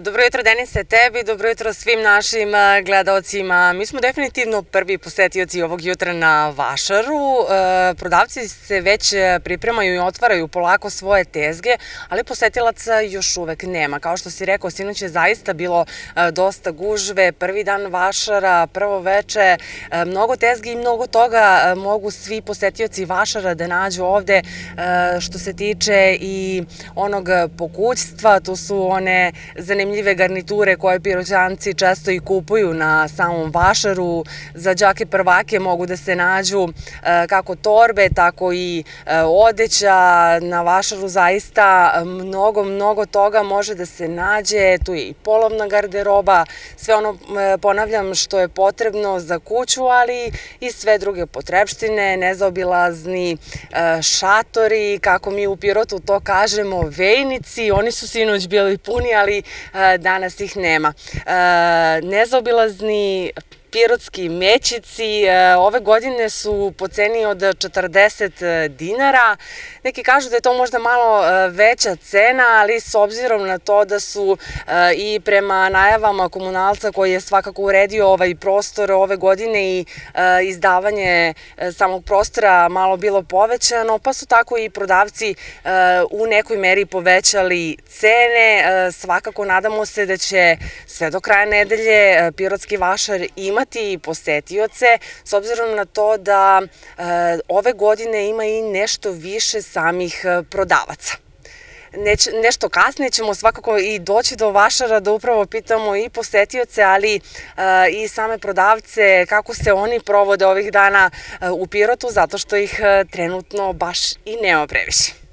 Dobro jutro Denise tebi, dobro jutro svim našim e, gledalcima. Mi smo definitivno prvi posetioci ovog jutra na Vašaru. E, prodavci se već pripremaju i otvaraju polako svoje tezge, ali posetilaca još uvek nema. Kao što si rekao, sinoć je zaista bilo dosta gužve, prvi dan Vašara, prvo veče, mnogo tezge i mnogo toga mogu svi posetioci Vašara da nađu ovde što se tiče i onog pokućstva, tu su one zanimljive garniture koje piroćanci često i kupuju na samom vašaru. Za džake prvake mogu da se nađu e, kako torbe, tako i e, odeća. Na vašaru zaista mnogo, mnogo toga može da se nađe. Tu je i polovna garderoba, sve ono, e, ponavljam, što je potrebno za kuću, ali i sve druge potrebštine, nezaobilazni šatori, kako mi u Pirotu to kažemo, vejnici. Oni su sinoć bili puni, ali danas ih nema. Nezaobilazni pirotski mećici e, ove godine su po ceni od 40 dinara. Neki kažu da je to možda malo e, veća cena, ali s obzirom na to da su e, i prema najavama komunalca koji je svakako uredio ovaj prostor ove godine i izdavanje samog prostora malo bilo povećano, pa su tako i prodavci u nekoj meri povećali cene. Svakako nadamo se da će sve do kraja nedelje Pirotski vašar imati imati posetioce, s obzirom na to da e, ove godine ima i nešto više samih e, prodavaca. Neć, nešto kasnije ćemo svakako i doći do Vašara da upravo pitamo i posetioce, ali e, i same prodavce kako se oni provode ovih dana u Pirotu, zato što ih trenutno baš i nema previše.